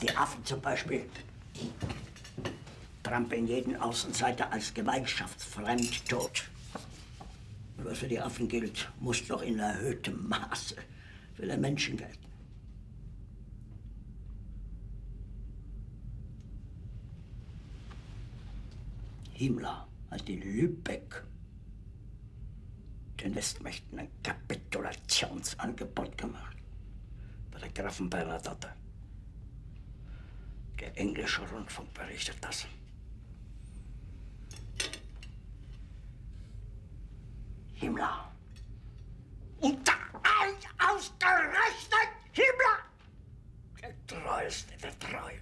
Die Affen zum Beispiel trampeln jeden Außenseiter als gemeinschaftsfremd tot. Was für die Affen gilt, muss doch in erhöhtem Maße für den Menschen gelten. Himmler hat in Lübeck den Westmächten ein Kapitulationsangebot gemacht. Bei der Grafen Bernadotte. Der englische Rundfunk berichtet das. Himmler. Allen ausgerechnet Himmler! Der treueste der Treu.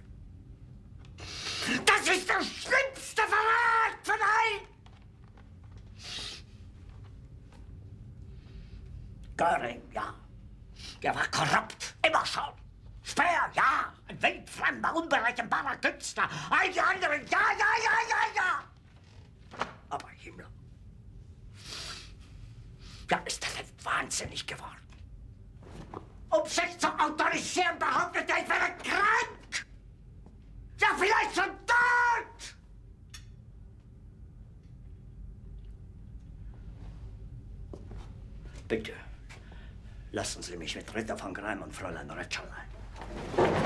Das ist der schlimmste Verrat von allen! Göring, ja. Der war korrupt, immer schon. Speer, unberechenbarer Künstler. All die anderen, ja, ja, ja, ja, ja. Aber Himmler. Ja, ist das jetzt wahnsinnig geworden. Um sich zu autorisieren, behauptet er, ich wäre krank. Ja, vielleicht schon tot. Bitte, lassen Sie mich mit Ritter von Greim und Fräulein Retsch allein.